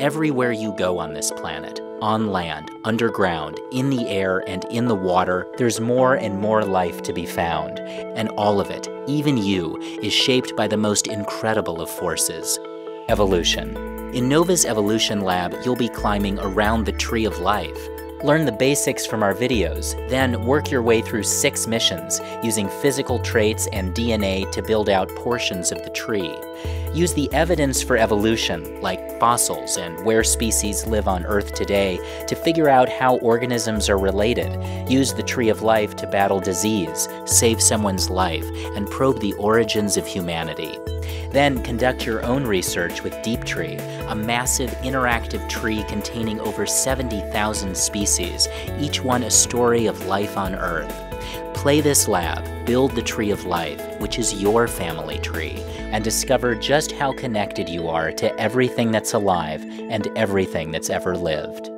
Everywhere you go on this planet, on land, underground, in the air, and in the water, there's more and more life to be found. And all of it, even you, is shaped by the most incredible of forces evolution. In Nova's Evolution Lab, you'll be climbing around the tree of life. Learn the basics from our videos, then work your way through six missions using physical traits and DNA to build out portions of the tree. Use the evidence for evolution, like fossils and where species live on Earth today, to figure out how organisms are related. Use the Tree of Life to battle disease, save someone's life, and probe the origins of humanity. Then conduct your own research with Deep Tree, a massive interactive tree containing over 70,000 species, each one a story of life on Earth. Play this lab, build the Tree of Life, which is your family tree, and discover just how connected you are to everything that's alive and everything that's ever lived.